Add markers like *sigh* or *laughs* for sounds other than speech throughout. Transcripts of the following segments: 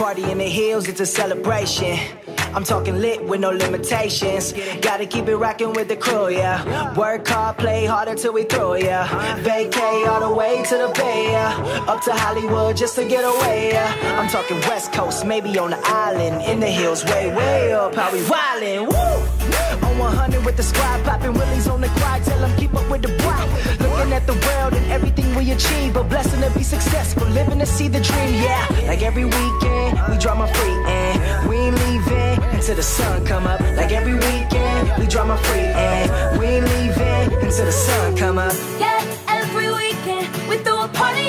party in the hills, it's a celebration. I'm talking lit with no limitations. Gotta keep it rocking with the crew, yeah. Work hard, play harder till we throw, yeah. Vacay all the way to the bay, yeah. Up to Hollywood just to get away, yeah. I'm talking West Coast, maybe on the island. In the hills, way, way up, how we wildin', woo! On 100 with the squad, popping willies on the quad. Tell them keep up with the block. Looking at the world and everything we achieve. A blessing to be successful, living to see the dream, yeah. Like every weekend, we drama free, eh? and we ain't leaving until the sun come up. Like every weekend, we drama free, eh? and we ain't leaving until the sun come up. Yeah, every weekend we throw a party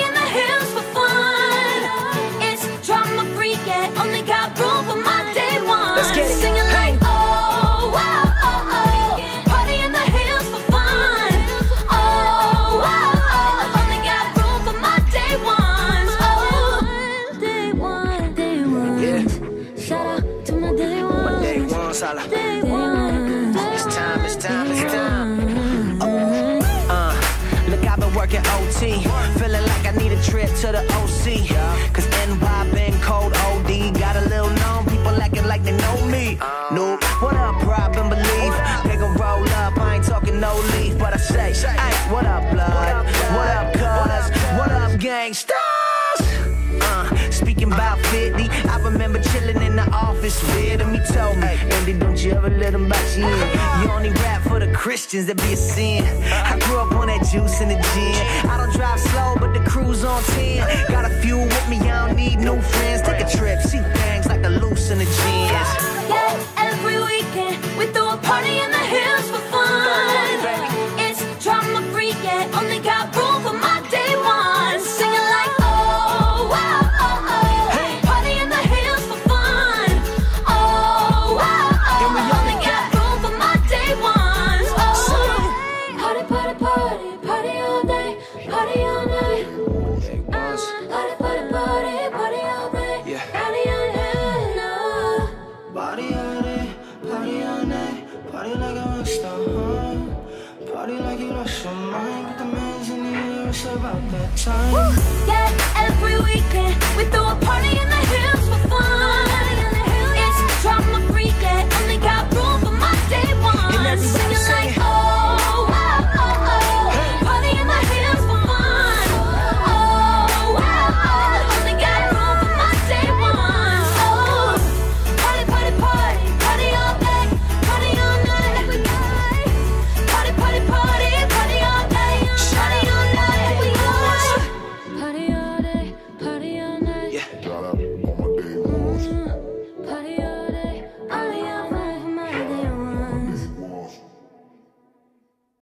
Sala. It's time, it's time, it's time. Uh, look, I've been working OT. Feeling like I need a trip to the OC. Cause NY been cold OD. Got a little known, people acting like they know me. No, what up, prop and believe? They gon' roll up, I ain't talking no leaf. But I say, hey, what up, blood? What up, cuz? What up? Uh, speaking about 50, I remember chilling in the office. Weird and me told me, Andy, don't you ever let them box you in. *laughs* You only rap for the Christians, that be a sin. I grew up on that juice in the gin. I don't drive slow, but the cruise on 10. Got a few with me, I don't need new friends. Take a trip, see your mind with the man's in the about that time. Woo! Yeah, every weekend we throw a party in the hills.